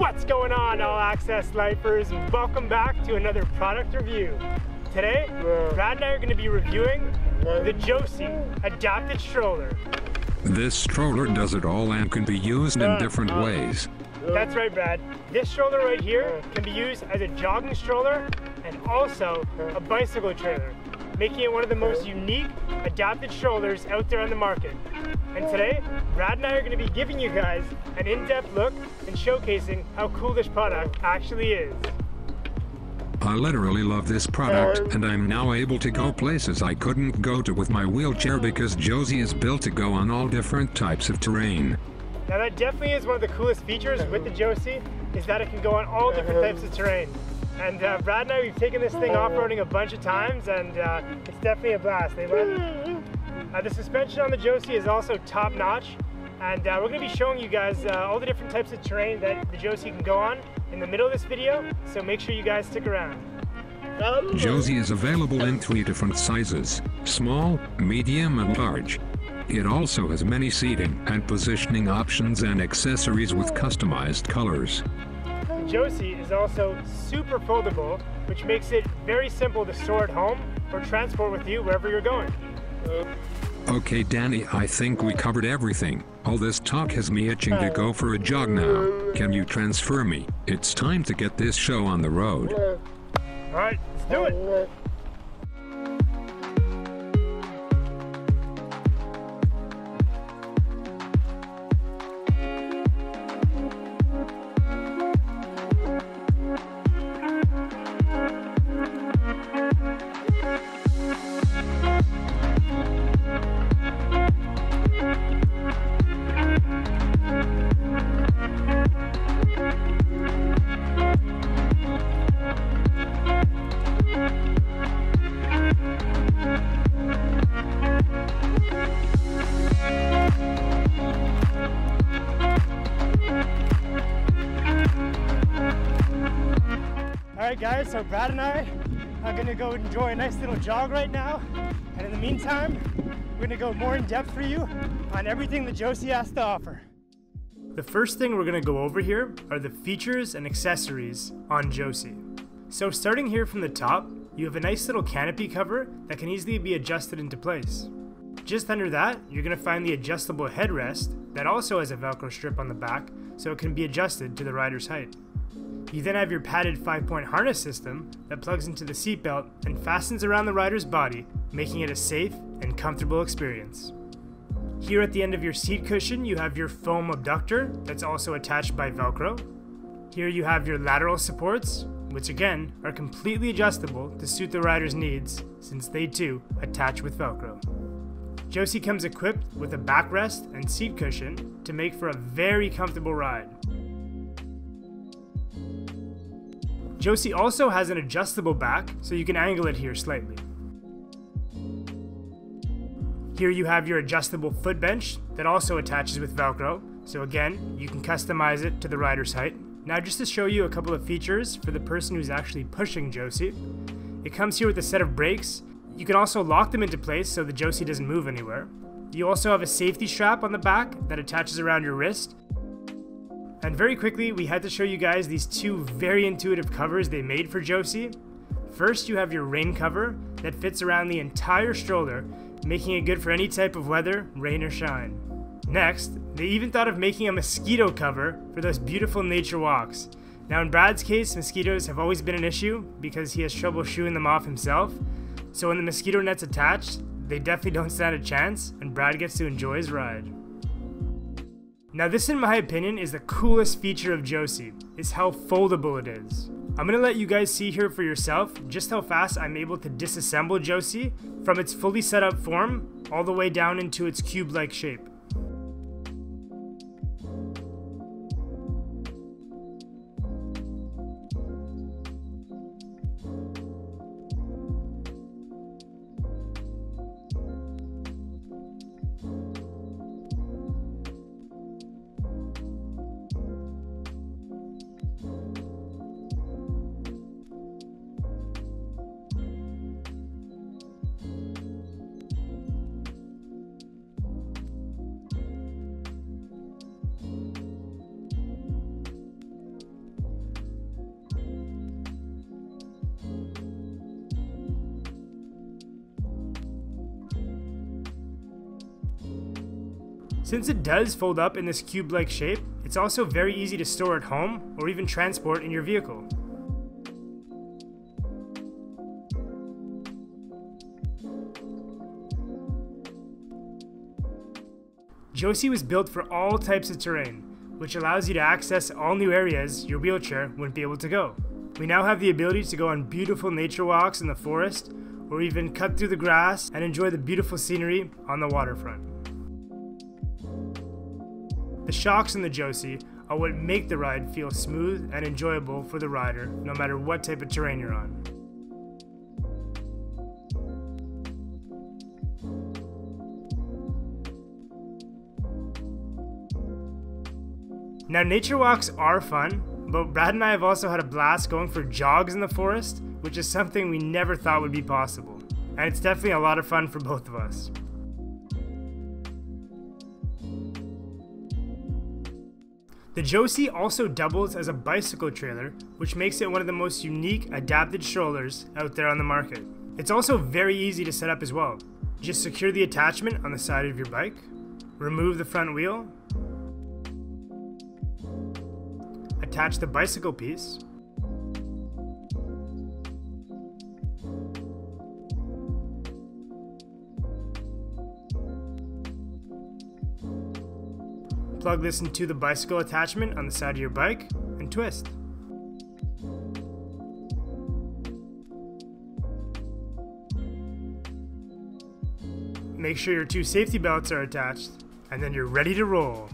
What's going on, All Access Lifers? Welcome back to another product review. Today, Brad and I are going to be reviewing the JOSI Adapted Stroller. This stroller does it all and can be used in different ways. That's right, Brad. This stroller right here can be used as a jogging stroller and also a bicycle trailer, making it one of the most unique adapted strollers out there on the market. And today, Brad and I are going to be giving you guys an in-depth look and showcasing how cool this product actually is. I literally love this product and I'm now able to go places I couldn't go to with my wheelchair because JOSI is built to go on all different types of terrain. Now that definitely is one of the coolest features with the JOSI, is that it can go on all different types of terrain. And uh, Brad and I, we've taken this thing off-roading a bunch of times and uh, it's definitely a blast. Eh, Bud? Uh, the suspension on the JOSI is also top-notch and uh, we're going to be showing you guys uh, all the different types of terrain that the JOSI can go on in the middle of this video, so make sure you guys stick around. JOSI is available in three different sizes, small, medium and large. It also has many seating and positioning options and accessories with customized colors. The JOSI is also super foldable, which makes it very simple to store at home or transport with you wherever you're going. Okay Danny, I think we covered everything. All this talk has me itching to go for a jog now. Can you transfer me? It's time to get this show on the road. Alright, let's do it! So Brad and I are gonna go enjoy a nice little jog right now. And in the meantime, we're gonna go more in depth for you on everything the JOSI has to offer. The first thing we're gonna go over here are the features and accessories on JOSI. So starting here from the top, you have a nice little canopy cover that can easily be adjusted into place. Just under that, you're gonna find the adjustable headrest that also has a Velcro strip on the back so it can be adjusted to the rider's height. You then have your padded 5-point harness system that plugs into the seatbelt and fastens around the rider's body, making it a safe and comfortable experience. Here at the end of your seat cushion, you have your foam abductor that's also attached by Velcro. Here you have your lateral supports, which again are completely adjustable to suit the rider's needs since they too attach with Velcro. JOSI comes equipped with a backrest and seat cushion to make for a very comfortable ride. JOSI also has an adjustable back, so you can angle it here slightly. Here you have your adjustable foot bench that also attaches with Velcro, so again, you can customize it to the rider's height. Now just to show you a couple of features for the person who's actually pushing JOSI, it comes here with a set of brakes. You can also lock them into place so the JOSI doesn't move anywhere. You also have a safety strap on the back that attaches around your wrist, and very quickly, we had to show you guys these two very intuitive covers they made for JOSI. First, you have your rain cover that fits around the entire stroller, making it good for any type of weather, rain or shine. Next, they even thought of making a mosquito cover for those beautiful nature walks. Now in Brad's case, mosquitoes have always been an issue because he has trouble shooing them off himself. So when the mosquito net's attached, they definitely don't stand a chance, and Brad gets to enjoy his ride. Now this in my opinion is the coolest feature of JOSI, is how foldable it is. I'm gonna let you guys see here for yourself just how fast I'm able to disassemble JOSI from its fully set up form all the way down into its cube-like shape. Since it does fold up in this cube-like shape, it's also very easy to store at home or even transport in your vehicle. JOSI was built for all types of terrain, which allows you to access all new areas your wheelchair wouldn't be able to go. We now have the ability to go on beautiful nature walks in the forest, or even cut through the grass and enjoy the beautiful scenery on the waterfront. The shocks in the JOSI are what make the ride feel smooth and enjoyable for the rider, no matter what type of terrain you're on. Now, nature walks are fun, but Brad and I have also had a blast going for jogs in the forest, which is something we never thought would be possible. And it's definitely a lot of fun for both of us. The JOSI also doubles as a bicycle trailer, which makes it one of the most unique adapted strollers out there on the market. It's also very easy to set up as well. Just secure the attachment on the side of your bike, remove the front wheel, attach the bicycle piece. Plug this into the bicycle attachment on the side of your bike and twist. Make sure your two safety belts are attached, and then you're ready to roll.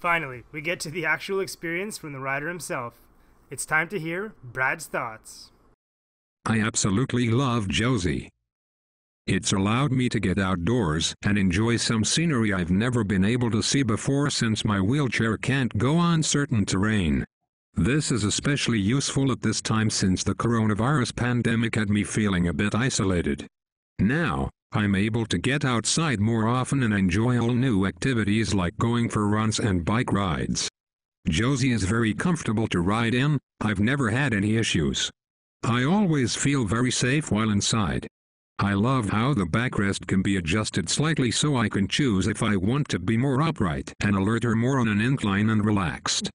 Finally, we get to the actual experience from the rider himself. It's time to hear Brad's thoughts. I absolutely love JOSI. It's allowed me to get outdoors and enjoy some scenery I've never been able to see before since my wheelchair can't go on certain terrain. This is especially useful at this time since the coronavirus pandemic had me feeling a bit isolated. Now, I'm able to get outside more often and enjoy all new activities like going for runs and bike rides. JOSI is very comfortable to ride in, I've never had any issues. I always feel very safe while inside. I love how the backrest can be adjusted slightly so I can choose if I want to be more upright and alert or more on an incline and relaxed.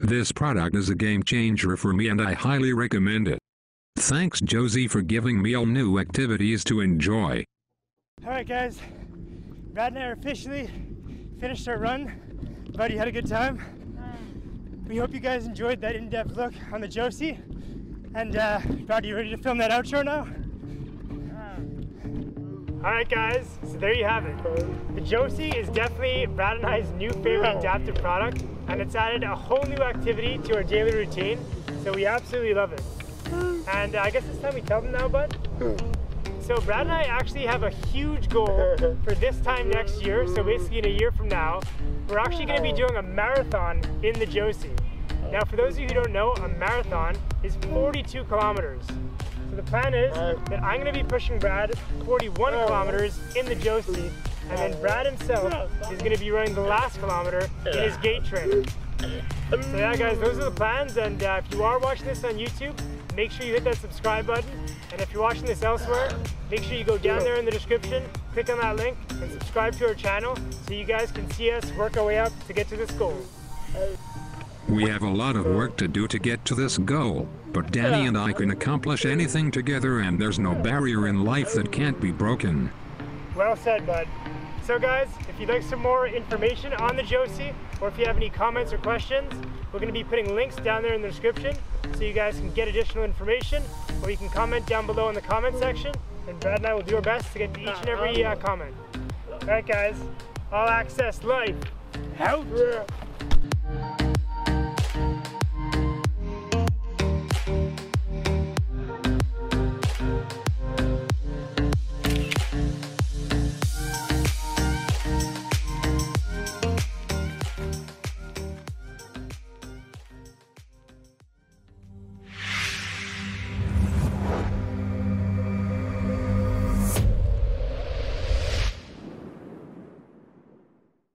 This product is a game changer for me and I highly recommend it. Thanks JOSI for giving me all new activities to enjoy. Alright guys, Brad and I are officially finished our run. Buddy had a good time. We hope you guys enjoyed that in-depth look on the JOSI. And uh, Brad, are you ready to film that outro now? Alright guys, so there you have it. The JOSI is definitely Brad and I's new favorite adaptive product and it's added a whole new activity to our daily routine, so we absolutely love it. And uh, I guess it's time we tell them now, bud? So Brad and I actually have a huge goal for this time next year. So basically in a year from now, we're actually going to be doing a marathon in the JOSI. Now for those of you who don't know, a marathon is 42 kilometers. So the plan is that I'm going to be pushing Brad 41 kilometers in the JOSI, and then Brad himself is going to be running the last kilometer in his gait train. So yeah guys, those are the plans, and uh, if you are watching this on YouTube, make sure you hit that subscribe button. And if you're watching this elsewhere, make sure you go down there in the description, click on that link, and subscribe to our channel so you guys can see us work our way up to get to this goal. We have a lot of work to do to get to this goal, but Danny and I can accomplish anything together and there's no barrier in life that can't be broken. Well said, bud. So guys, if you'd like some more information on the JOSI, or if you have any comments or questions, we're going to be putting links down there in the description so you guys can get additional information, or you can comment down below in the comment section, and Brad and I will do our best to get to each and every uh, comment. Alright guys, all access life, out!